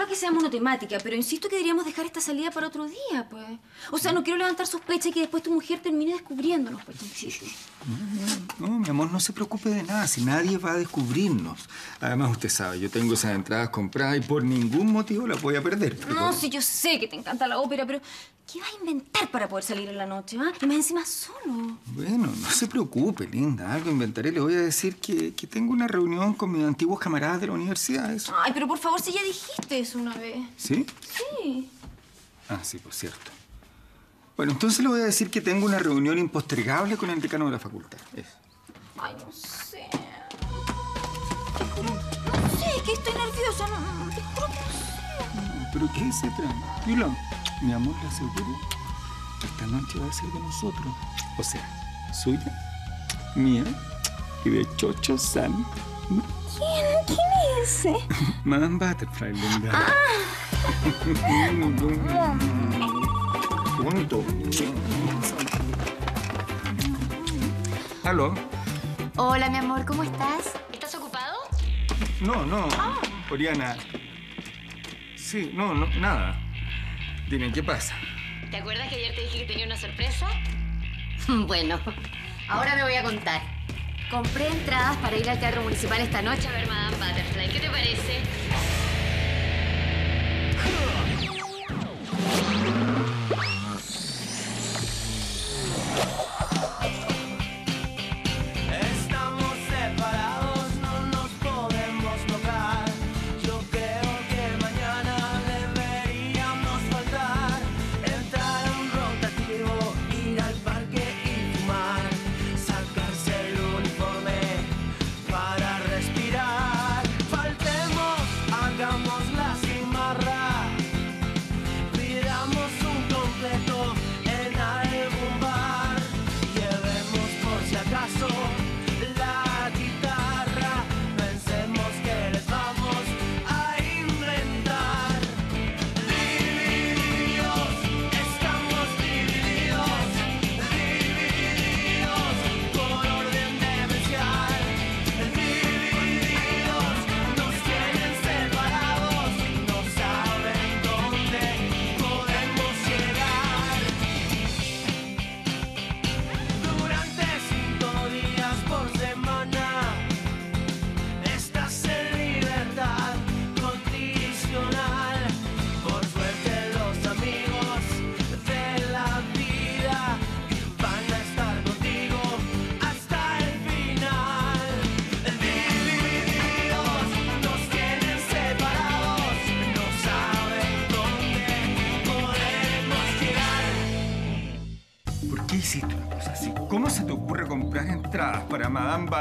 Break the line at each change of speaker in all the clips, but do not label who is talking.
disculpa que sea monotemática, pero insisto que deberíamos dejar esta salida para otro día, pues. O sea, no quiero levantar sospecha y que después tu mujer termine descubriéndonos, pues.
No, no, mi amor, no se preocupe de nada, si nadie va a descubrirnos. Además, usted sabe, yo tengo esas entradas compradas y por ningún motivo las voy a perder.
No, sí, yo sé que te encanta la ópera, pero ¿qué vas a inventar para poder salir en la noche, ah? Y más encima solo.
Bueno, no se preocupe, linda. Algo inventaré. Le voy a decir que, que tengo una reunión con mis antiguos camaradas de la universidad. Eso.
Ay, pero por favor, si ya dijiste eso una vez.
¿Sí?
Sí.
Ah, sí, por cierto. Bueno, entonces le voy a decir que tengo una reunión impostergable con el decano de la facultad. Eso.
Ay, no sé. No sé, que estoy nerviosa. No,
¿Pero qué se tranquila? Mi amor, le aseguro, esta noche va a ser de nosotros. O sea, suya, mía y de Chocho San.
¿Quién? ¿Quién es ese?
Madame Butterfly, linda.
Ah.
Qué bonito. ¿Aló?
Hola, mi amor, ¿cómo estás?
¿Estás ocupado?
No, no. Oriana. Sí, no, no, nada. Dime, ¿qué pasa?
¿Te acuerdas que ayer te dije que tenía una sorpresa?
Bueno, ahora me voy a contar. Compré entradas para ir al Teatro Municipal esta noche
A ver, Madame Butterfly, ¿qué te parece?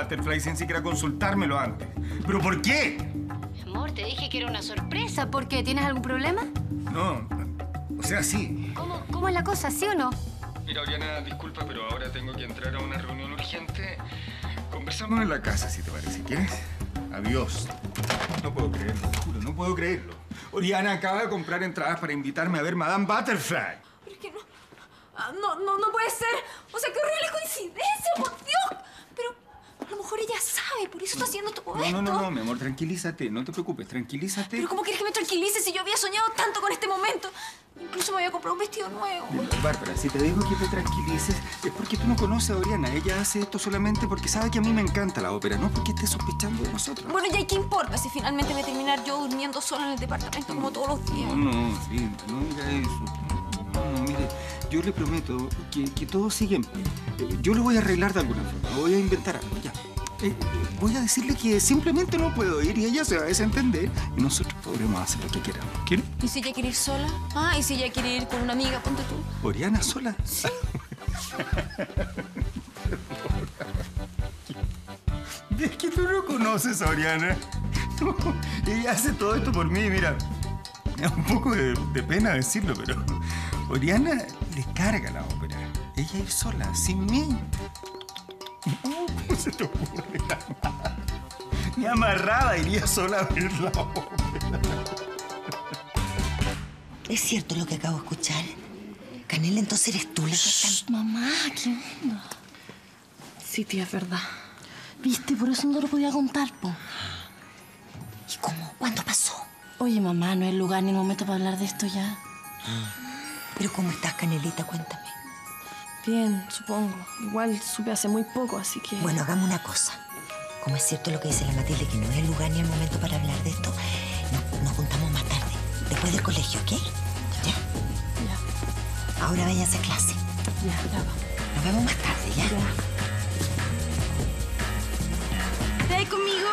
Butterfly sin siquiera consultármelo antes? ¿Pero por qué?
Amor, te dije que era una sorpresa.
¿Por qué? ¿Tienes algún problema?
No, o sea, sí.
¿Cómo, cómo es la cosa, sí o no?
Mira, Oriana, disculpa, pero ahora tengo que entrar a una reunión urgente. Conversamos en la casa, si te parece. ¿Quieres? Adiós. No puedo creerlo, te juro, no puedo creerlo. Oriana acaba de comprar entradas para invitarme a ver Madame Butterfly.
Pero es que no. ah, No, no, no puede ser. O sea, qué horrible coincidencia, por Dios. Mejor ella sabe, por eso está haciendo todo
No,
esto.
no, no, no, mi amor, tranquilízate. No te preocupes, tranquilízate.
Pero ¿cómo quieres que me tranquilice si yo había soñado tanto con este momento? Incluso me había comprado un vestido nuevo.
Bárbara, si te digo que te tranquilices, es porque tú no conoces a Oriana. Ella hace esto solamente porque sabe que a mí me encanta la ópera, no porque esté sospechando de nosotros.
Bueno, ¿y qué importa si finalmente a terminar yo durmiendo sola en el departamento como todos los días?
No, no, sí, no diga eso. No, no, mire, yo le prometo que, que todo sigue en pie. Eh, Yo lo voy a arreglar de alguna forma, voy a inventar algo, ya. Eh, voy a decirle que simplemente no puedo ir y ella se va a desentender y nosotros podremos hacer lo que queramos. ¿Quiere?
¿Y si ella quiere ir sola? Ah, ¿y si ella quiere ir con una amiga? Ponte tú.
¿Oriana sola? Sí. Es que tú no conoces a Oriana. Ella hace todo esto por mí, mira. Me da un poco de, de pena decirlo, pero Oriana le carga la ópera. Ella ir sola, sin mí. ¿Cómo se te ocurre? Ni amarrada iría sola a ver la ópera.
¿Es cierto lo que acabo de escuchar? Canela, entonces eres tú la que está...
Mamá, ¿qué onda? Sí, tía, es verdad. ¿Viste? Por eso no lo podía contar, po.
¿Y cómo? ¿Cuándo pasó?
Oye, mamá, no es el lugar ni el momento para hablar de esto ya.
Pero ¿cómo estás, Canelita? Cuéntame.
Bien, supongo. Igual supe hace muy poco, así que...
Bueno, hagamos una cosa. Como es cierto lo que dice la Matilde, que no es el lugar ni el momento para hablar de esto, no- nos juntamos más tarde, después del colegio, ¿ok? ¿Ya? Ahora váyanse a clase.
Ya, ya va.
Nos vemos más tarde, ¿ya?
¿Te vas conmigo?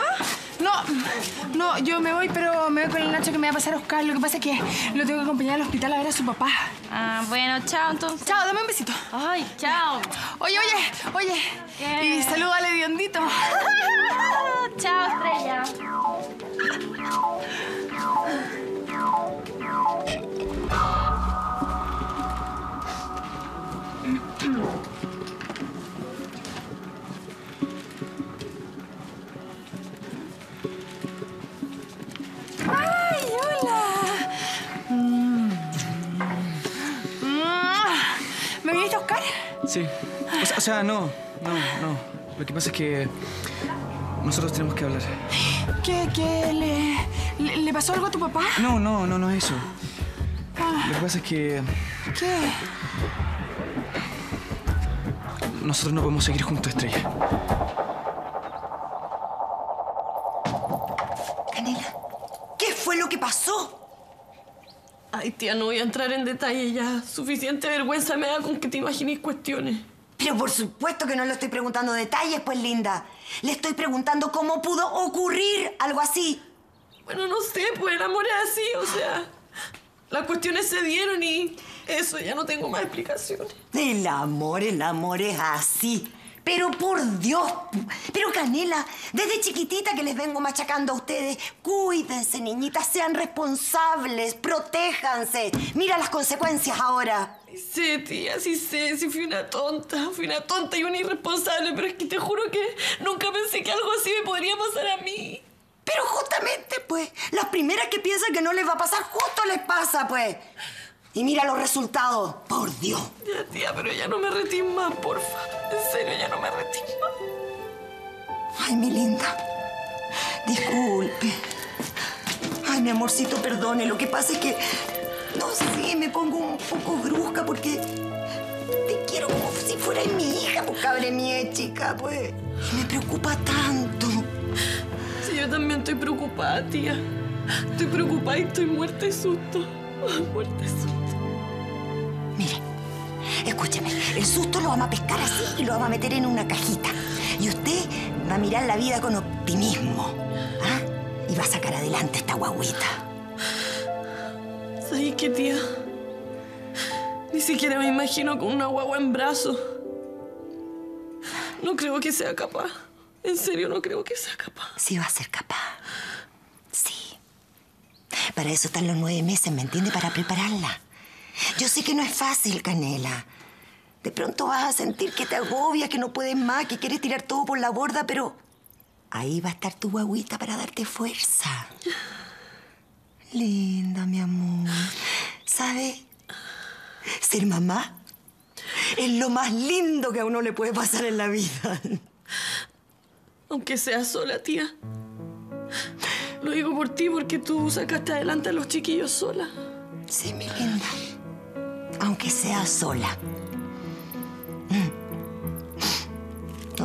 No, yo me voy, pero me voy con el Nacho que me va a pasar a buscar. Lo que pasa es que lo tengo que acompañar al hospital a ver a su papá.
Ah, bueno, chao entonces.
Chao, dame un besito.
Ay, chao.
Oye, oye, oye.
¿Qué?
Y saluda al hediondito.
chao, estrella.
Sí. O sea, o sea, no, no, no. Lo que pasa es que nosotros tenemos que hablar.
¿Qué, qué le, le, le pasó algo a tu papá?
No, no, no, no es eso. Lo que pasa es que
¿Qué?
nosotros no podemos seguir juntos, Estrella.
Ay, tía, no voy a entrar en detalle ya. Suficiente vergüenza me da con que te imagines cuestiones.
Pero por supuesto que no le estoy preguntando detalles, pues linda. Le estoy preguntando cómo pudo ocurrir algo así.
Bueno, no sé, pues el amor es así, o sea. Las cuestiones se dieron y eso, ya no tengo más explicaciones.
El amor, el amor es así. Pero por Dios, pero Canela, desde chiquitita que les vengo machacando a ustedes, cuídense, niñitas, sean responsables, protéjanse. Mira las consecuencias ahora.
Sí, tía, sí sé, sí fui una tonta, fui una tonta y una irresponsable, pero es que te juro que nunca pensé que algo así me podría pasar a mí.
Pero justamente, pues, las primeras que piensan que no les va a pasar, justo les pasa, pues. Y mira los resultados, por Dios.
Ya, tía, pero ya no me retís más, porfa. En serio, ya no me retís más.
Ay, mi linda. Disculpe. Ay, mi amorcito, perdone. Lo que pasa es que, no sé, me pongo un poco brusca porque te quiero como si fuera mi hija, pues cabre mía, chica, pues. Y me preocupa tanto.
Sí, yo también estoy preocupada, tía. Estoy preocupada y estoy muerta de susto. Muerta de susto.
Escúcheme, el susto lo vamos a pescar así y lo vamos a meter en una cajita. Y usted va a mirar la vida con optimismo. ¿ah? Y va a sacar adelante esta guaguita.
¿Sabes qué, tía? Ni siquiera me imagino con una guagua en brazos. No creo que sea capaz. En serio, no creo que sea capaz.
Sí va a ser capaz. Sí. Para eso están los nueve meses, ¿me entiende? Para prepararla. Yo sé que no es fácil, Canela. De pronto vas a sentir que te agobias, que no puedes más, que quieres tirar todo por la borda, pero ahí va a estar tu guaguita para darte fuerza. Linda, mi amor. ¿Sabe? Ser mamá es lo más lindo que a uno le puede pasar en la vida.
Aunque sea sola, tía. Lo digo por ti porque tú sacaste adelante a los chiquillos sola.
Sí, mi linda. Aunque sea sola.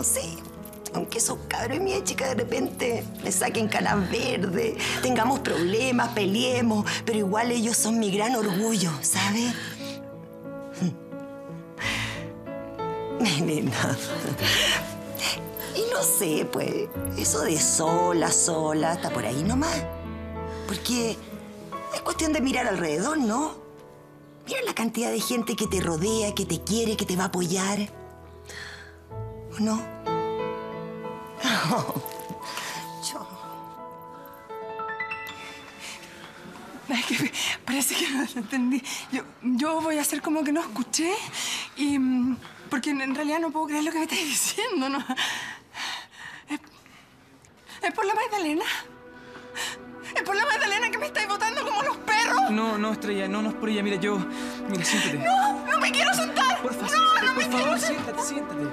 No. Aunque esos cabros y mi chica de repente me saquen canas verdes, tengamos problemas, peleemos, pero igual ellos son mi gran orgullo, ¿sabe? Mi linda. Y no sé, pues, eso de sola, sola, está por ahí nomás. Porque es cuestión de mirar alrededor, ¿no? Mira la cantidad de gente que te rodea, que te quiere, que te va a apoyar. ¿O no? Yo.
Es que parece que no lo entendí. Yo, yo voy a hacer como que no escuché y... mm, Porque en, en realidad no puedo creer lo que me estás diciendo, ¿no? Es, es por la Magdalena. Es por la Magdalena que me estáis votando como los perros.
No, no, Estrella, no, no es por ella. Mira, yo. Mira, siéntate.
¡No! ¡No me quiero sentar!
Porfa,
no,
siéntate,
no me
por favor, siéntate, siéntate.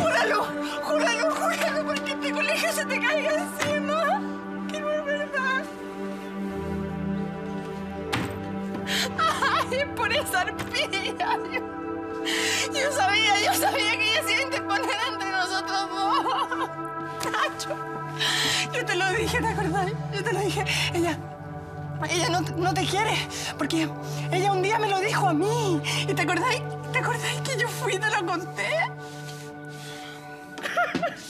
Júralo, júralo, júralo, porque este colegio se te caiga encima. Que no es verdad. ¡Ay, por esa arpía! Yo, yo sabía, yo sabía que ella se iba a interponer entre nosotros dos. Nacho, yo te lo dije, ¿te acordás? Yo te lo dije. Ella, ella no, no te quiere, porque ella un día me lo dijo a mí. ¿Y te acordáis? ¿Te acordáis que yo fui y te lo conté?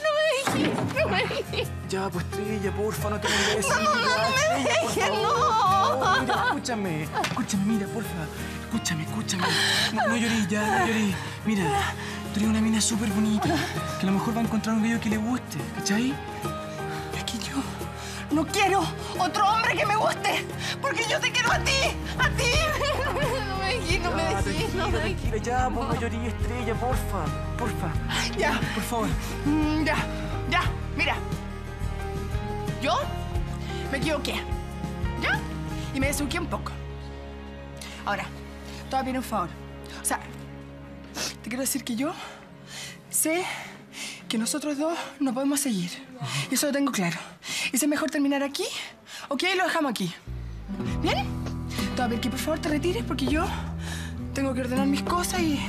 No me dijiste, no me dijiste.
Ya, pues Estrella, porfa, no te me beses.
No, no, no, no me dejes, no.
mira, escúchame, escúchame, mira, porfa. Escúchame, escúchame. No, no lloré, ya, no lloré. Mira, tú eres una mina súper bonita, que a lo mejor va a encontrar un gallo que le guste, ¿cachai?
No quiero otro hombre que me guste, porque yo te quiero a ti, a ti. No me dijiste, no me dijiste, no
tranquila, ya, no lloré, Estrella, porfa, porfa.
Ya.
Por favor.
Mm, Ya, ya, mira. Yo me equivoqué. ¿Ya? Y me desuqué un poco. Ahora, te voy a pedir un favor. O sea, te quiero decir que yo sé que nosotros dos no podemos seguir. Y eso lo tengo claro. Es mejor terminar aquí, ok, lo dejamos aquí. ¿Bien? A pedir que por favor te retires porque yo tengo que ordenar mis cosas y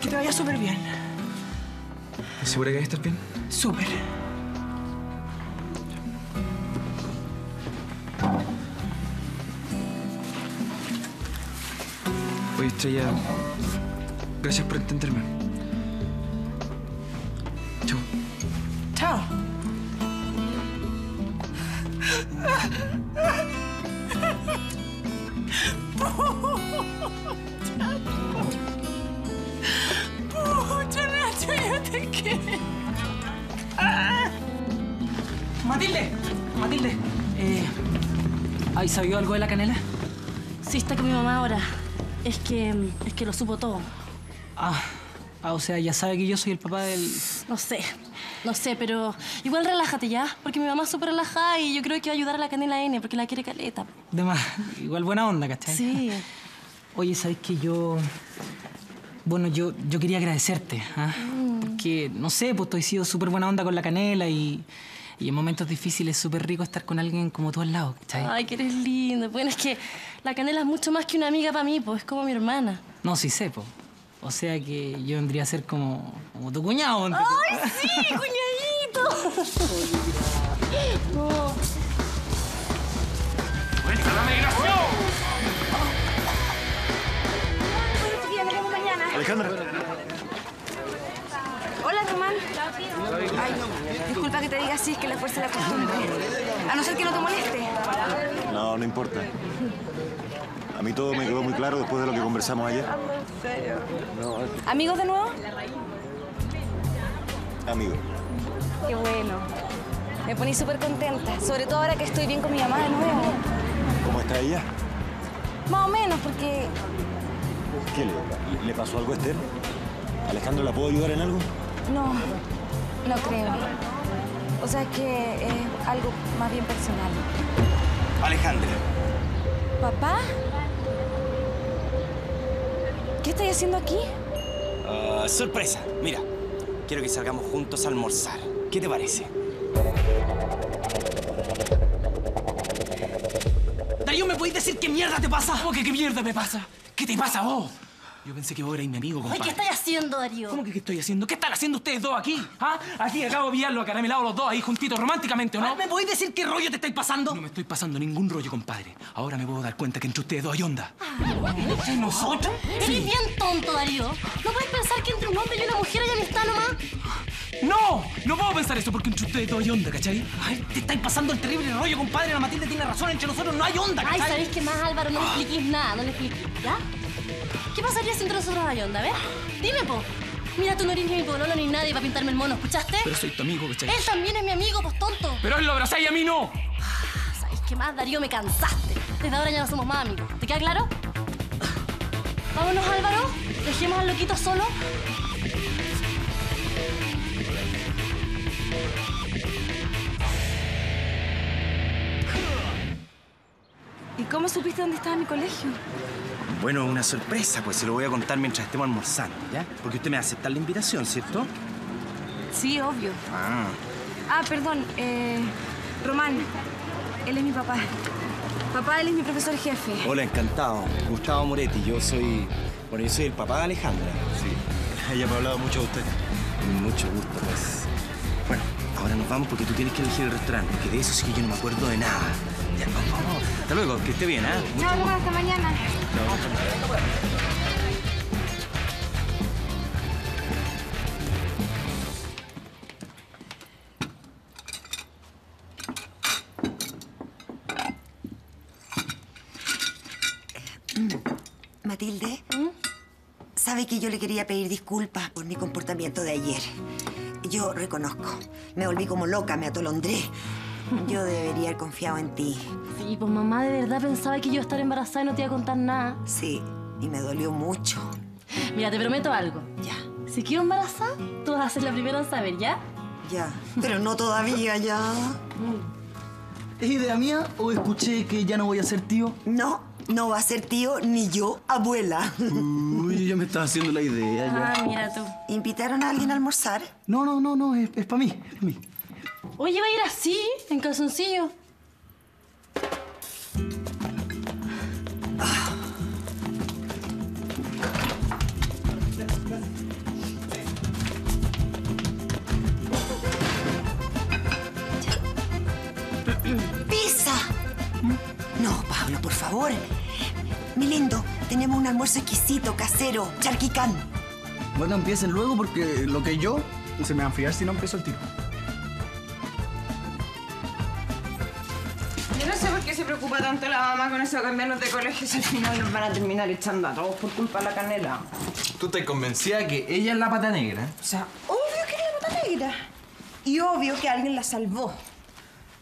que te vaya súper bien.
¿Estás segura que estás bien?
Súper.
Oye, Estrella, gracias por entenderme.
Matilde, Matilde, eh, ¿has sabido algo de la canela?
Sí, está con mi mamá ahora. Es que, es que lo supo todo.
Ah, ah, o sea, ya sabe que yo soy el papá del...
No sé, no sé, pero igual relájate ya, porque mi mamá es súper relajada y yo creo que va a ayudar a la canela N porque la quiere caleta.
De más, igual buena onda, ¿cachai?
Sí.
Oye, ¿sabes que yo... Bueno, yo, yo quería agradecerte, ¿ah? Porque, no sé, pues tú has sido súper buena onda con la canela y, y en momentos difíciles es súper rico estar con alguien como tú al lado, ¿cachai?
Ay, que eres lindo. Bueno, es que la canela es mucho más que una amiga para mí, pues es como mi hermana.
No, sí sé, po. O sea que yo vendría a ser como, como tu cuñado. tú.
¡Ay, sí, cuñadito! No.
Chiquilla, nos vemos mañana.
Alejandra.
Hola, Román. Ay, disculpa que te diga así, es que la fuerza la costumbre. A no ser que no te moleste.
No, no importa. A mí todo me quedó muy claro después de lo que conversamos ayer.
¿Amigos de nuevo?
Amigo.
Qué bueno. Me poní súper contenta, sobre todo ahora que estoy bien con mi mamá de nuevo.
¿Cómo está ella?
Más o menos, porque
¿Qué le, le pasó algo a Esther? ¿Alejandro la puedo ayudar en algo?
No, no creo. O sea, es que es algo más bien personal.
Alejandra,
¿Papá? ¿Qué estáis haciendo aquí?
ah, sorpresa. Mira, quiero que salgamos juntos a almorzar. ¿Qué te parece?
Darío, ¿me podéis decir qué mierda te pasa?
¿Cómo que qué mierda me pasa? ¿Qué te pasa vos? Yo pensé que vos erais mi amigo,
Ay,
compadre.
¿qué estáis haciendo, Darío?
¿Cómo que qué estoy haciendo? ¿Qué están haciendo ustedes dos aquí? ¿Ah? Aquí acabo de pillarlo acaramelados los dos ahí juntitos románticamente, ¿o no?
¿Me podéis decir qué rollo te estáis pasando?
No me estoy pasando ningún rollo, compadre. Ahora me puedo dar cuenta que entre ustedes dos hay onda.
¿Y nosotros?
Eres bien tonto, Darío. ¿No puedes pensar que entre un hombre y una mujer hay amistad nomás?
¡No! No puedo pensar eso porque entre ustedes dos hay onda, ¿cachai?
Ay, te estáis pasando el terrible rollo, compadre. La Matilde tiene razón. Entre nosotros no hay onda,
Ay,
¿cachai?
¿sabéis qué más, Álvaro? No le expliquís nada, no le expliquís, ¿ya? ¿Qué pasaría si entre nosotros hay onda, ves? Dime, po. Mira, tú no eres ni mi pololo ni nadie para pintarme el mono, ¿escuchaste?
Pero soy tu amigo, ¿cachai?
Él también es mi amigo, pues tonto.
Pero él lo abrazáis y a mí no.
¿Sabéis qué más, Darío? Me cansaste. Desde ahora ya no somos más amigos. ¿Te queda claro? Vámonos, Álvaro. Dejemos al loquito solo.
Cómo supiste dónde estaba mi colegio?
Bueno, una sorpresa, pues se lo voy a contar mientras estemos almorzando, ¿ya? Porque usted me va a aceptar la invitación, ¿cierto?
Sí, obvio.
Ah,
Ah, perdón, eh, Román. Él es mi papá.
Papá, él es mi profesor jefe.
Hola, encantado. Gustavo Moretti, yo soy. Bueno, yo soy el papá de Alejandra. Sí. Ella me ha hablado mucho de usted. Mucho gusto, pues. Bueno, ahora nos vamos porque tú tienes que elegir el restaurante, porque de eso sí que yo no me acuerdo de nada. Ya, vamos, vamos. Hasta luego, que esté bien, ¿ah? Mucho
Chao, hasta mañana.
Matilde, sabe que yo le quería pedir disculpas por mi comportamiento de ayer. Yo reconozco, me volví como loca, me atolondré. Yo debería haber confiado en ti.
Sí, pues mamá de verdad pensaba que yo iba a estar embarazada y no te iba a contar nada.
Sí, y me dolió mucho.
Mira, te prometo algo.
Ya.
Si quiero embarazada, tú vas a ser la primera en saber, ¿ya?
Ya. Pero no todavía, ya.
¿Es idea mía o escuché que ya no voy a ser tío?
No, no va a ser tío ni yo, abuela.
Uy, ya me estaba haciendo la idea ya.
Ah, mira tú.
¿Invitaron a alguien a almorzar?
No, no, no, no, es, es para mí, es para mí.
Oye, va a ir así, en calzoncillo.
¡Pizza! No, Pablo, por favor. Mi lindo, tenemos un almuerzo exquisito, casero, charquicán.
Bueno, empiecen luego porque lo que yo se me va a enfriar si no empiezo el tiro.
Preocupa tanto la mamá con eso de cambiarnos de colegio si al final nos van a terminar echando a todos por culpa de la canela.
¿Tú estás convencida que ella es la pata negra?
O sea, obvio que era la pata negra. Y obvio que alguien la salvó.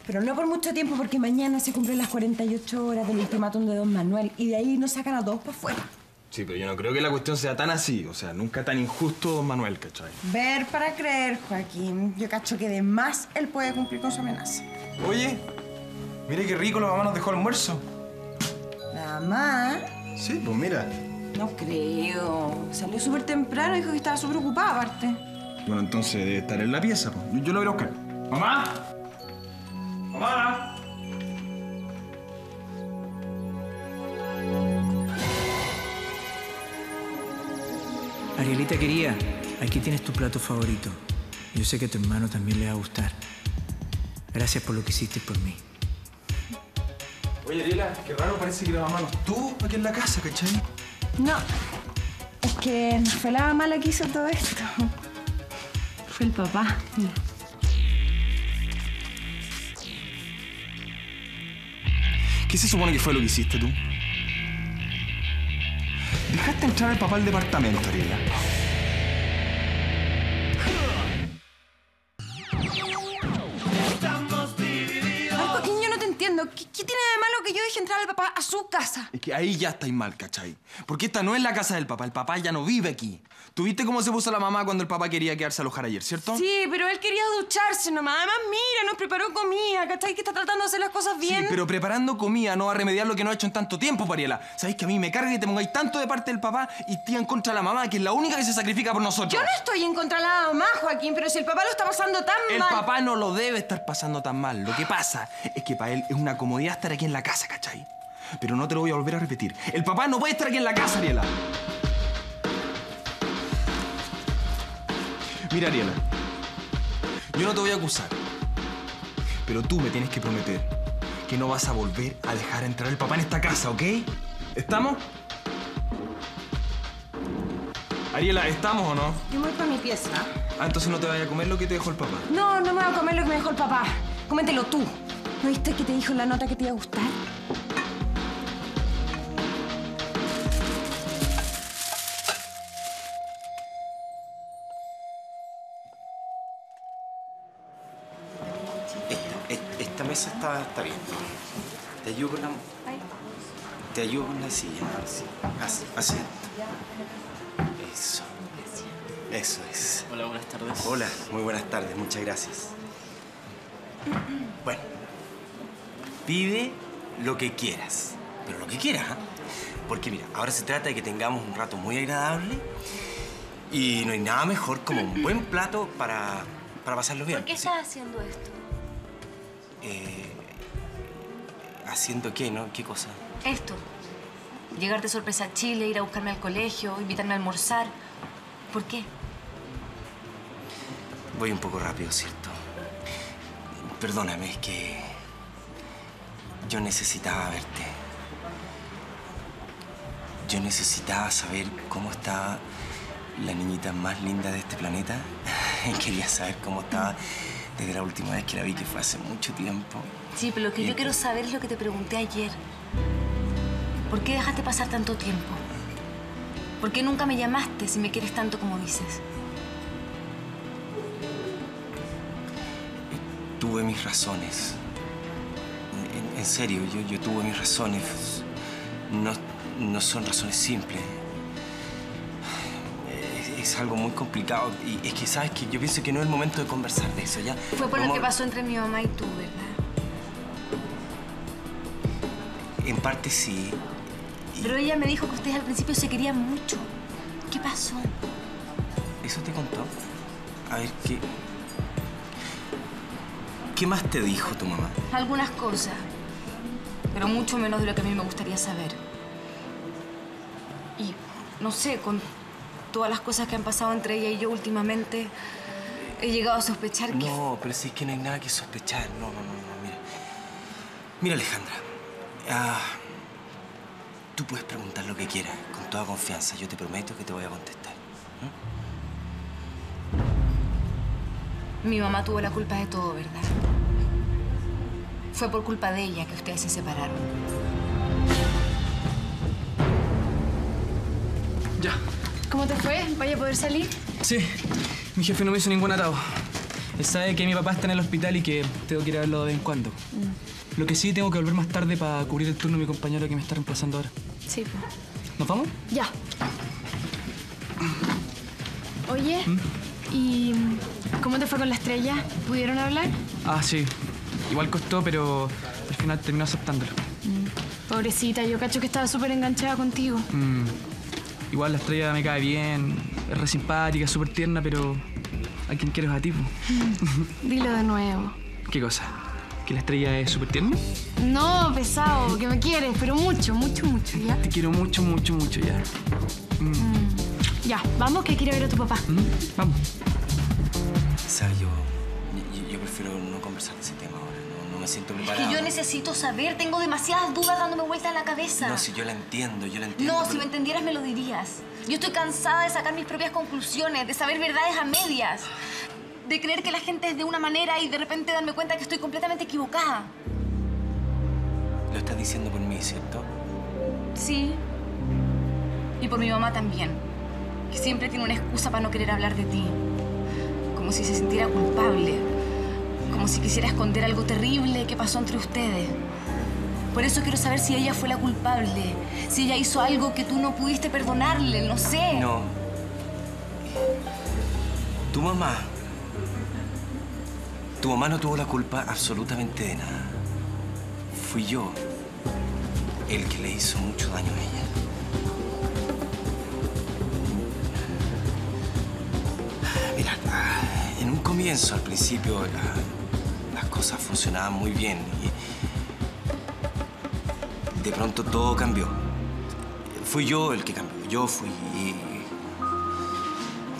Pero no por mucho tiempo, porque mañana se cumplen las 48 horas del ultimátum de Don Manuel y de ahí nos sacan a todos para afuera.
Sí, pero yo no creo que la cuestión sea tan así. O sea, nunca tan injusto, don Manuel, ¿cachai?
Ver para creer, Joaquín. Yo cacho que de más él puede cumplir con su amenaza.
Oye, mire qué rico la mamá nos dejó almuerzo.
Más.
Sí, pues mira.
No creo. Salió súper temprano y dijo que estaba súper ocupada aparte.
Bueno, entonces debe estar en la pieza. pues. Yo, yo lo voy a buscar. ¡Mamá! ¡Mamá!
Arielita querida, aquí tienes tu plato favorito. Yo sé que a tu hermano también le va a gustar. Gracias por lo que hiciste por mí.
Oye, Ariela, qué raro parece que la mamá no estuvo aquí en la casa, ¿cachai?
No. Es que no fue la mamá la que hizo todo esto. Fue el papá.
¿Qué se supone que fue lo que hiciste tú? Dejaste entrar al papá al departamento, Ariela.
Su casa?
Es que ahí ya estáis mal, ¿cachai? Porque esta no es la casa del papá. El papá ya no vive aquí. ¿Tuviste cómo se puso la mamá cuando el papá quería quedarse a alojar ayer, cierto?
Sí, pero él quería ducharse nomás. Además, mira, nos preparó comida, ¿cachai? Que está tratando de hacer las cosas bien.
Sí, pero preparando comida no va a remediar lo que no ha hecho en tanto tiempo, Pariela. Sabéis que a mí me carga que te pongáis tanto de parte del papá y tía en contra de la mamá, que es la única que se sacrifica por nosotros.
Yo no estoy en contra de la mamá, Joaquín, pero si el papá lo está pasando tan
El
mal.
papá no lo debe estar pasando tan mal. Lo que pasa es que para él es una comodidad estar aquí en la casa, ¿cachai? Pero no te lo voy a volver a repetir. El papá no puede estar aquí en la casa, Ariela. Mira, Ariela. Yo no te voy a acusar. Pero tú me tienes que prometer que no vas a volver a dejar entrar el papá en esta casa, ¿ok? ¿Estamos? Ariela, ¿estamos o no?
Yo me voy para mi pieza.
Ah, entonces no te vayas a comer lo que te dejó el papá.
No, no me voy a comer lo que me dejó el papá. Cómetelo tú. ¿No viste que te dijo en la nota que te iba a gustar?
Está, está bien. Te ayudo con la... Te ayudo con la silla. Así. Así. así. Eso. Eso es.
Hola, buenas tardes.
Hola, muy buenas tardes. Muchas gracias. Bueno. Pide lo que quieras. Pero lo que quieras, ¿ah? Porque mira, ahora se trata de que tengamos un rato muy agradable y no hay nada mejor como un buen plato para, para pasarlo bien.
¿Por qué estás haciendo esto?
Eh,
¿Haciendo qué, no? ¿Qué cosa?
Esto. Llegar de sorpresa a Chile, ir a buscarme al colegio, invitarme a almorzar. ¿Por qué?
Voy un poco rápido, ¿cierto? Perdóname, es que yo necesitaba verte. Yo necesitaba saber cómo estaba la niñita más linda de este planeta. Quería saber cómo estaba desde la última vez que la vi, que fue hace mucho tiempo.
Sí, pero lo que
Y-
yo quiero saber es lo que te pregunté ayer. ¿Por qué dejaste pasar tanto tiempo? ¿Por qué nunca me llamaste si me quieres tanto como dices?
Tuve mis razones. En, en serio, yo, yo tuve mis razones. No, no son razones simples. Es, es algo muy complicado. Y es que, ¿sabes que Yo pienso que no es el momento de conversar de eso, ¿ya?
Fue por lo que pasó entre mi mamá y tú, ¿verdad?
Parte sí.
Pero ella me dijo que ustedes al principio se querían mucho. ¿Qué pasó?
¿Eso te contó? A ver, ¿qué... ¿Qué más te dijo tu mamá?
Algunas cosas, pero mucho menos de lo que a mí me gustaría saber. Y no sé, con todas las cosas que han pasado entre ella y yo últimamente, he llegado a sospechar que...
No, pero si es que no hay nada que sospechar. No, no, no, no, mira. Mira, Alejandra. Ah, tú puedes preguntar lo que quieras, con toda confianza. Yo te prometo que te voy a contestar.
Mi mamá tuvo la culpa de todo, ¿verdad? Fue por culpa de ella que ustedes se separaron.
Ya.
¿Cómo te fue? ¿Vaya a poder salir?
Sí, mi jefe no me hizo ningún atado. Él sabe que mi papá está en el hospital y que tengo que ir a verlo de vez en cuando. Lo que sí, tengo que volver más tarde para cubrir el turno de mi compañero que me está reemplazando ahora.
Sí, pues.
¿Nos vamos?
Ya. Oye,
¿Mm?
¿y cómo te fue con la estrella? ¿Pudieron hablar?
Ah, sí. Igual costó, pero al final terminó aceptándolo.
Pobrecita, yo cacho que estaba súper enganchada contigo.
Mm. Igual la estrella me cae bien, es re simpática, súper tierna, pero ¿a quién quieres a ti?
Dilo de nuevo.
¿Qué cosa? ¿Que la estrella es súper tierna?
No, pesado, que me quieres, pero mucho, mucho, mucho, ¿ya?
Te quiero mucho, mucho, mucho ya. Mm.
Ya, vamos que quiero ver a tu papá.
Vamos.
¿Sabes? Yo, yo, yo prefiero no conversar de ese tema ahora. No, no me siento
Es
preparado.
que yo necesito saber, tengo demasiadas dudas dándome vueltas en la cabeza.
No, si yo la entiendo, yo la entiendo.
No, si me entendieras me lo dirías. Yo estoy cansada de sacar mis propias conclusiones, de saber verdades a medias, de creer que la gente es de una manera y de repente darme cuenta que estoy completamente equivocada.
Lo estás diciendo por mí, ¿cierto?
Sí. Y por mi mamá también, que siempre tiene una excusa para no querer hablar de ti. Como si se sintiera culpable. Como si quisiera esconder algo terrible que pasó entre ustedes. Por eso quiero saber si ella fue la culpable. Si ella hizo algo que tú no pudiste perdonarle, no sé.
No. Tu mamá. Tu mamá no tuvo la culpa absolutamente de nada. Fui yo el que le hizo mucho daño a ella. Mira, en un comienzo, al principio, la- las cosas funcionaban muy bien y de pronto todo cambió. Fui yo el que cambió. Yo fui.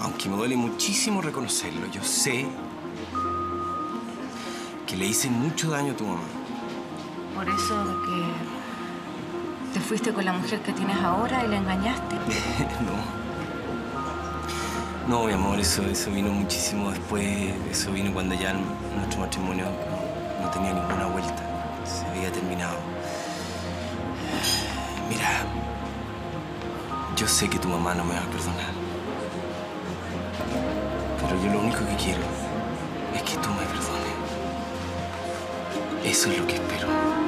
Aunque me duele muchísimo reconocerlo, yo sé que le hice mucho daño a tu mamá.
Por eso que te fuiste con la mujer que tienes ahora y la engañaste.
no. No, mi amor, eso, eso vino muchísimo después. Eso vino cuando ya nuestro matrimonio no, no tenía ninguna vuelta. Se había terminado. Mira, yo sé que tu mamá no me va a perdonar. Pero yo lo único que quiero Eso es lo que espero.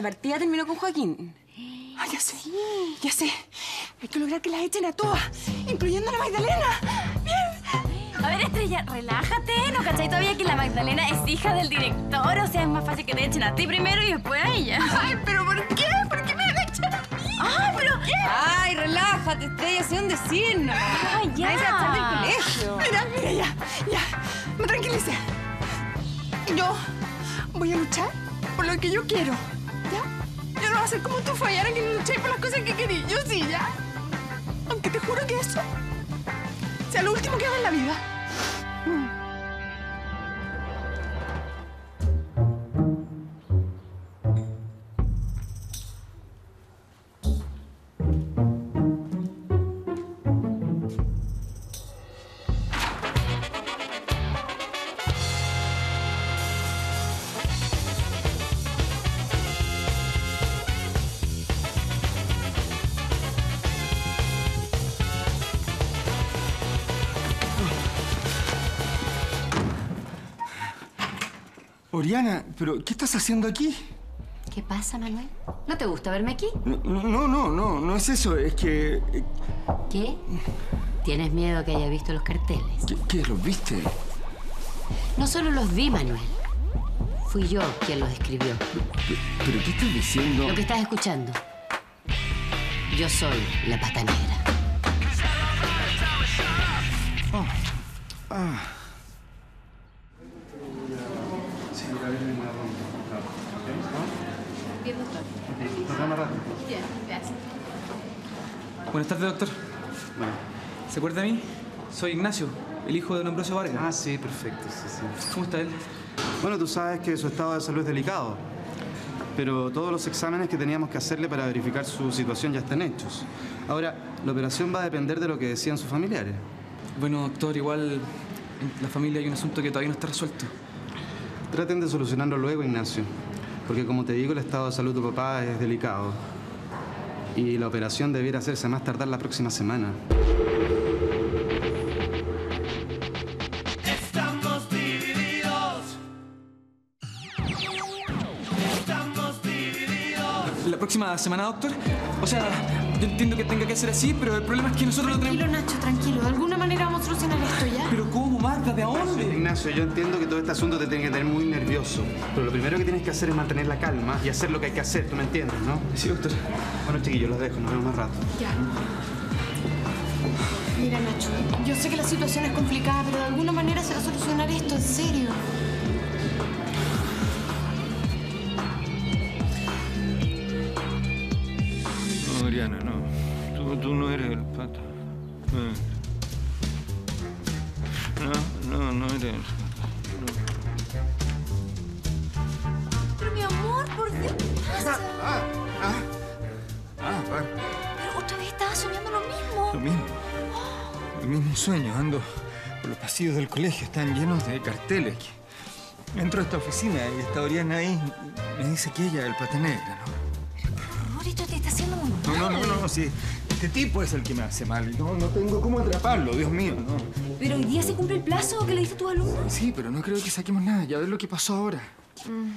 De
partida terminó con Joaquín.
Ay, ya sé. Ya sé. Hay que lograr que las echen a todas, incluyendo a la Magdalena.
A ver, Estrella, relájate. ¿No cachai todavía que la Magdalena es hija del director? O sea, es más fácil que te echen a ti primero y después a ella.
Ay, pero ¿por qué? ¿Por qué me van a echar a mí?
Ay, pero...
Ay, relájate, Estrella, sé dónde decirnos.
Ay, ya.
Nadie se del colegio.
Mira, mira, ya, ya. Me tranquilicé. Yo voy a luchar por lo que yo quiero, voy a ser como tú, Fallara, que lucháis por las cosas que querí. Yo sí, ¿ya? Aunque te juro que eso sea lo último que haga en la vida.
Oriana, ¿pero qué estás haciendo aquí?
¿Qué pasa, Manuel? ¿No te gusta verme aquí?
No, no, no, no, no es eso, es que... eh,
¿Qué? ¿Tienes miedo que haya visto los carteles?
¿Qué, qué, los viste?
No solo los vi, Manuel. Fui yo quien los escribió.
¿Pero qué estás diciendo?
Lo que estás escuchando. Yo soy la pata negra.
Ah.
Bien, doctor. Bien, gracias.
Buenas tardes, doctor. ¿Se acuerda de mí? Soy Ignacio, el hijo de don Ambrosio Vargas.
Ah, sí, perfecto. Sí, sí.
¿Cómo está él?
Bueno, tú sabes que su estado de salud es delicado. Pero todos los exámenes que teníamos que hacerle para verificar su situación ya están hechos. Ahora, la operación va a depender de lo que decían sus familiares.
Bueno, doctor, igual en la familia hay un asunto que todavía no está resuelto.
Traten de solucionarlo luego, Ignacio. Porque como te digo, el estado de salud de tu papá es delicado. Y la operación debiera hacerse más tardar la próxima semana.
Próxima semana, doctor? O sea, yo entiendo que tenga que ser así, pero el problema es que nosotros lo
Tranquilo,
tenemos...
Nacho, tranquilo. De alguna manera vamos a solucionar esto ya.
¿Pero cómo, Marta? ¿De dónde?
Ignacio, yo entiendo que todo este asunto te tiene que tener muy nervioso. Pero lo primero que tienes que hacer es mantener la calma y hacer lo que hay que hacer. ¿Tú me entiendes, no?
Sí, doctor.
Bueno, chiquillos, los dejo. Nos vemos más rato.
Ya. Mira, Nacho, yo sé que la situación es complicada, pero de alguna manera se va a solucionar esto, en serio.
Tú, no eres el pata. No, no, no eres el
Pero mi amor, por ¿qué pasa?
Ah, ah, ah, vale.
Pero otra vez estaba soñando lo mismo.
Lo mismo. El mismo sueño. Ando por los pasillos del colegio. Están llenos de carteles. Entro a esta oficina y está Oriana ahí. Me dice que ella es el pata negra, ¿no?
Amor, esto te está haciendo muy mal.
No, no, no, no, sí. Este tipo es el que me hace mal. No, no tengo cómo atraparlo, Dios mío, no.
¿Pero hoy día se cumple el plazo que le diste a tus alumnos?
Sí, pero no creo que saquemos nada. Ya ves lo que pasó ahora.
Mm,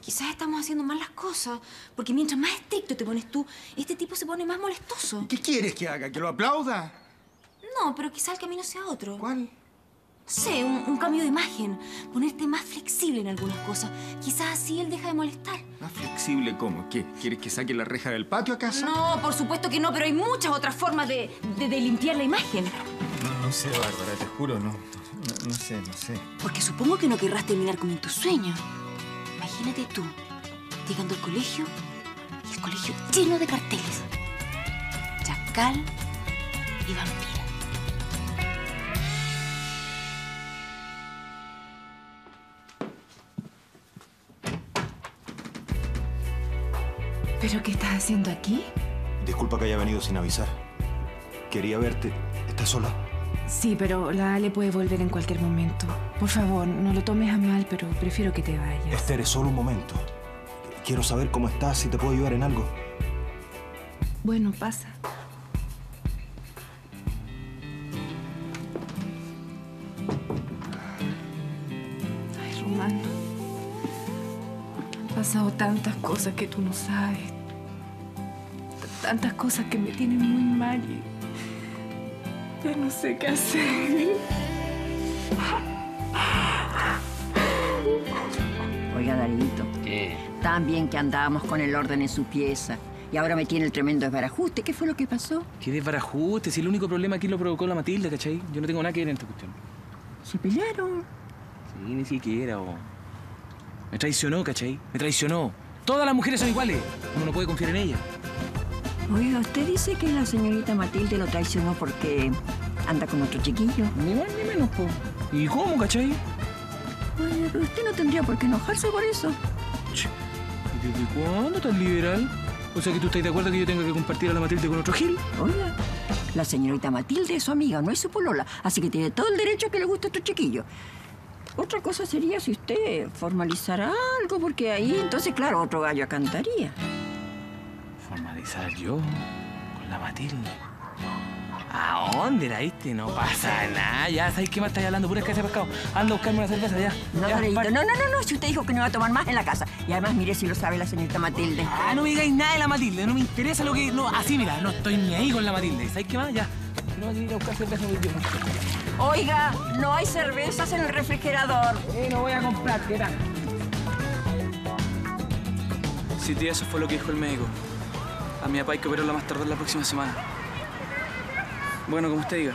Quizás estamos haciendo mal las cosas, porque mientras más estricto te pones tú, este tipo se pone más molestoso.
¿Qué quieres que haga? ¿Que lo aplauda?
No, pero quizás el camino sea otro.
¿Cuál?
No sé, un, un cambio de imagen. Ponerte más flexible en algunas cosas. Quizás así él deja de molestar.
¿Más flexible cómo? ¿Qué? ¿Quieres que saque la reja del patio a casa?
No, por supuesto que no, pero hay muchas otras formas de, de- de limpiar la imagen.
No, no sé, Bárbara, te juro, no. No, no sé, no sé.
Porque supongo que no querrás terminar como en tus sueños. Imagínate tú, llegando al colegio y el colegio lleno de carteles. Chacal y vampiro.
¿Pero qué estás haciendo aquí?
Disculpa que haya venido sin avisar. Quería verte. ¿Estás sola?
Sí, pero la Ale puede volver en cualquier momento. Por favor, no lo tomes a mal, pero prefiero que te vayas.
Esther, es solo un momento. Quiero saber cómo estás, si te puedo ayudar en algo.
Bueno, pasa.
Pasado tantas cosas que tú no sabes. T- Tantas cosas que me tienen muy mal y ya no sé qué hacer.
Oiga, Darito.
¿Qué?
Tan bien que andábamos con el orden en su pieza. Y ahora me tiene el tremendo desbarajuste. ¿Qué fue lo que pasó?
¿Qué desbarajuste? Si el único problema aquí lo provocó la Matilda, ¿cachai? Yo no tengo nada que ver en esta cuestión.
¿Se pelearon?
Sí, ni siquiera, o... Me traicionó, ¿cachai? Me traicionó. Todas las mujeres son iguales. Uno no puede confiar en ellas.
Oiga, usted dice que la señorita Matilde lo traicionó porque anda con otro chiquillo.
Ni más ni menos, po. ¿Y cómo, cachai?
Oye, pero usted no tendría por qué enojarse por eso.
¿Y desde cuándo tan liberal? O sea que tú estás de acuerdo que yo tenga que compartir a la Matilde con otro Gil.
Oiga, la señorita Matilde es su amiga, no es su polola, así que tiene todo el derecho a que le guste a otro chiquillo. Otra cosa sería si usted formalizara algo, porque ahí entonces, claro, otro gallo cantaría.
Formalizar yo con la Matilde. ¿A dónde la viste? No pasa nada. Ya, ¿sabes qué más estáis hablando? Pura escasez de pescado. Anda a buscarme una cerveza ya.
No,
ya,
no, no, no, no, si usted dijo que no iba a tomar más en la casa. Y además, mire si lo sabe la señorita Matilde.
Ah, no me digáis nada de la Matilde. No me interesa lo que... No, así, mira, no estoy ni ahí con la Matilde. ¿Sabes qué más? Ya. No a ir a buscar cerveza, voy yo.
Oiga, no hay cervezas en el refrigerador.
Eh, no voy a comprar, ¿qué tal? Sí, tía, eso fue lo que dijo el médico. A mi papá hay que operarlo más tarde la próxima semana. Bueno, como usted diga.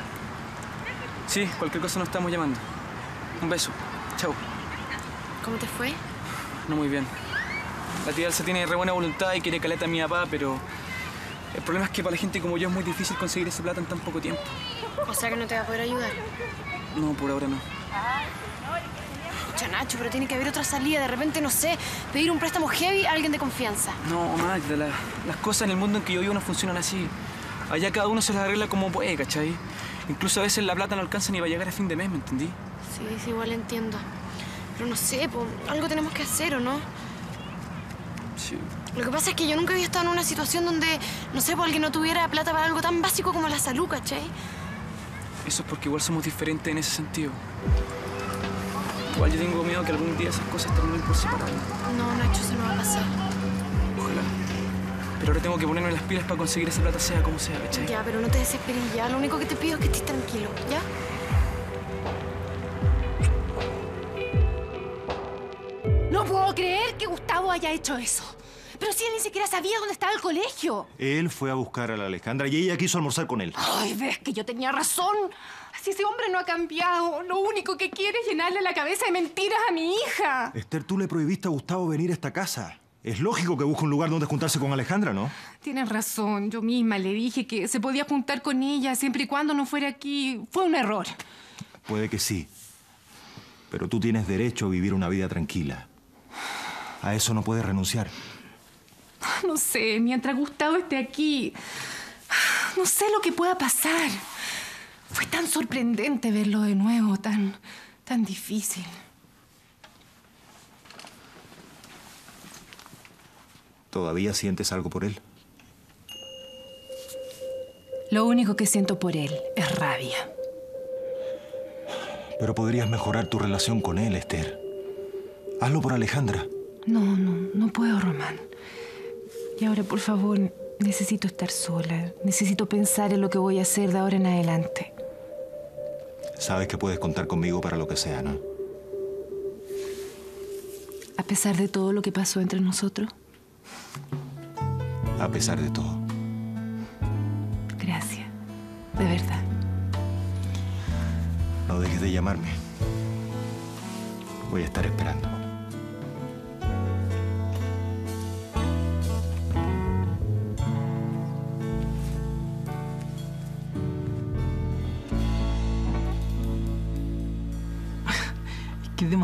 Sí, cualquier cosa nos estamos llamando. Un beso. Chao.
¿Cómo te fue?
No muy bien. La tía Elsa tiene re buena voluntad y quiere caleta a mi papá, pero... El problema es que para la gente como yo es muy difícil conseguir esa plata en tan poco tiempo.
O sea que no te va a poder ayudar.
No, por ahora no.
Escucha, Nacho, pero tiene que haber otra salida. De repente, no sé, pedir un préstamo heavy a alguien de confianza.
No, Magda, la- las cosas en el mundo en que yo vivo no funcionan así. Allá cada uno se las arregla como puede, ¿cachai? Incluso a veces la plata no alcanza ni va a llegar a fin de mes, ¿me entendí?
Sí, sí, igual entiendo. Pero no sé, po, algo tenemos que hacer, ¿o no?
Sí.
Lo que pasa es que yo nunca había estado en una situación donde, no sé, po, alguien no tuviera plata para algo tan básico como la salud, ¿cachai?
Eso es porque igual somos diferentes en ese sentido. Igual yo tengo miedo que algún día esas cosas terminen por separarnos.
No, Nacho, eso no va a pasar.
Ojalá. Pero ahora tengo que ponerme las pilas para conseguir esa plata sea como sea, ¿cachai?
Ya, pero no te desesperes ya. Lo único que te pido es que estés tranquilo, ¿ya?
No puedo creer que Gustavo haya hecho eso. Pero si él ni siquiera sabía dónde estaba el colegio.
Él fue a buscar a la Alejandra y ella quiso almorzar con él.
Ay, ves que yo tenía razón. Si ese hombre no ha cambiado, lo único que quiere es llenarle la cabeza de mentiras a mi hija.
Esther, tú le prohibiste a Gustavo venir a esta casa. Es lógico que busque un lugar donde juntarse con Alejandra, ¿no?
Tienes razón, yo misma le dije que se podía juntar con ella siempre y cuando no fuera aquí. Fue un error.
Puede que sí. Pero tú tienes derecho a vivir una vida tranquila. A eso no puedes renunciar.
No sé, mientras Gustavo esté aquí, no sé lo que pueda pasar. Fue tan sorprendente verlo de nuevo, tan, tan difícil.
¿Todavía sientes algo por él?
Lo único que siento por él es rabia.
Pero podrías mejorar tu relación con él, Esther. Hazlo por Alejandra.
No, no, no puedo, Román. Y ahora, por favor, necesito estar sola. Necesito pensar en lo que voy a hacer de ahora en adelante.
Sabes que puedes contar conmigo para lo que sea, ¿no?
A pesar de todo lo que pasó entre nosotros,
A pesar de todo.
gracias. De verdad.
No dejes de llamarme. Voy a estar esperando.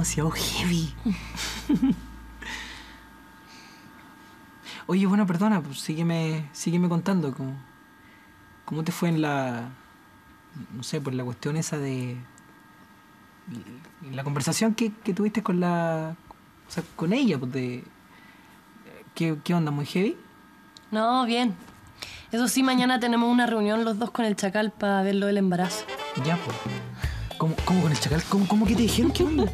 Demasiado heavy. Oye, bueno, perdona, pues sígueme, sígueme contando. ¿Cómo, ¿Cómo te fue en la. No sé, pues la cuestión esa de. La conversación que, que tuviste con la. O sea, con ella, pues de. ¿Qué, qué onda? ¿Muy heavy?
No, bien. Eso sí, mañana tenemos una reunión los dos con el chacal para ver lo del embarazo.
Ya, pues. ¿Cómo, cómo con el chacal? ¿Cómo, cómo que te dijeron? ¿Qué onda?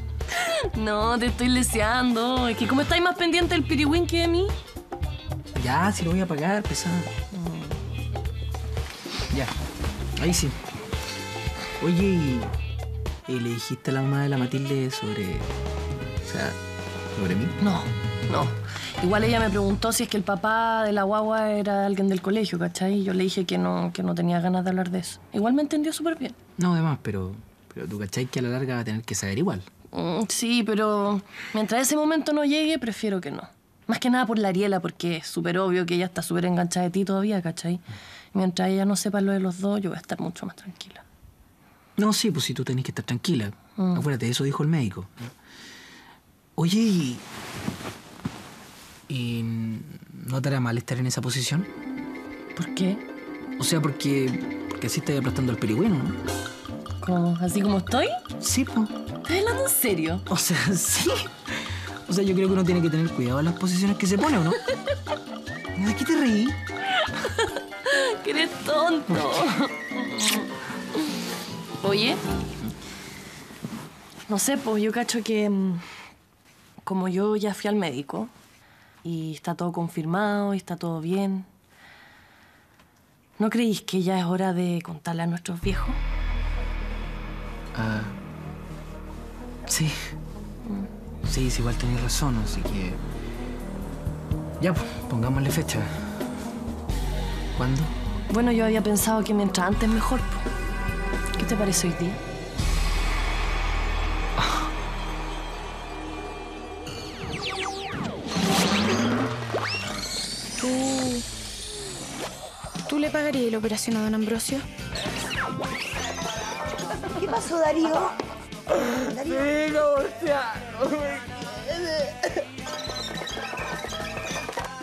No, te estoy leseando. Es que como estáis más pendiente del piriwin que de mí.
Ya, si lo voy a pagar, pesado. Ya, ahí sí. Oye, ¿y, y le dijiste a la mamá de la Matilde sobre. O sea, sobre mí?
No, no. Igual ella me preguntó si es que el papá de la guagua era alguien del colegio, ¿cachai? Y yo le dije que no, que no tenía ganas de hablar de eso. Igual me entendió súper bien.
No, además, pero. Pero tú cachai que a la larga va a tener que saber igual.
Mm, Sí, pero mientras ese momento no llegue, prefiero que no. Más que nada por la Ariela, porque es súper obvio que ella está súper enganchada de ti todavía, ¿cachai? Mientras ella no sepa lo de los dos, yo voy a estar mucho más tranquila.
No, sí, pues si tú tenés que estar tranquila.
Mm.
Acuérdate, eso dijo el médico. Oye, ¿y. ¿Y no te hará mal estar en esa posición?
¿Por qué?
O sea, porque. Porque así estás aplastando el perigüeno, ¿no?
¿Cómo? ¿Así como estoy?
Sí, pues.
¿Estás hablando en serio?
O sea, sí. O sea, yo creo que uno tiene que tener cuidado en las posiciones que se pone, ¿o no? ¿De qué te reí?
que eres tonto. Oye, no sé, pues yo cacho que mm, como yo ya fui al médico y está todo confirmado y está todo bien, ¿no creéis que ya es hora de contarle a nuestros viejos?
Ah. Sí. Sí, sí, igual tenés razón, así que. Ya, pues, pongámosle fecha. ¿Cuándo?
Bueno, yo había pensado que mientras antes mejor. ¿Qué te parece hoy día?
¿Tú. ¿Tú le pagarías la operación a don Ambrosio?
¿Qué pasó, Darío?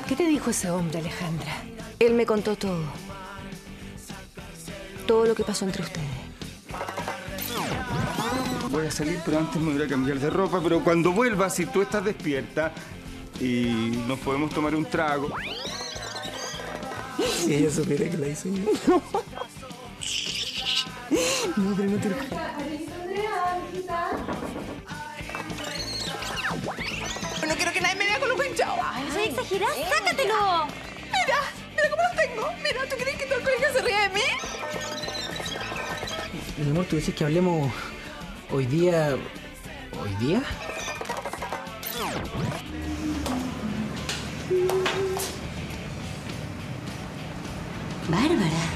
¿Qué te dijo ese hombre, Alejandra? Él me contó todo. Todo lo que pasó entre ustedes.
Voy a salir, pero antes me voy a cambiar de ropa. Pero cuando vuelva, si tú estás despierta y nos podemos tomar un trago.
Si ella supiera que la hice yo. No, pero no te lo
No quiero que nadie me vea con los hinchados.
Ay, soy exagerada. ¡Sácatelo!
Mira, mira cómo los tengo. Mira, ¿tú crees que todo el colegio se ríe de mí?
Mi amor, tú dices que hablemos hoy día. ¿Hoy día?
Bárbara.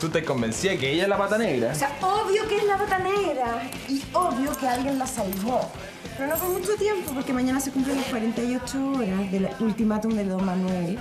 ¿Tú te convencías que ella es la pata negra?
O sea, obvio que es la bata negra y obvio que alguien la salvó. Pero no por mucho tiempo, porque mañana se cumplen las 48 horas del ultimátum de don Manuel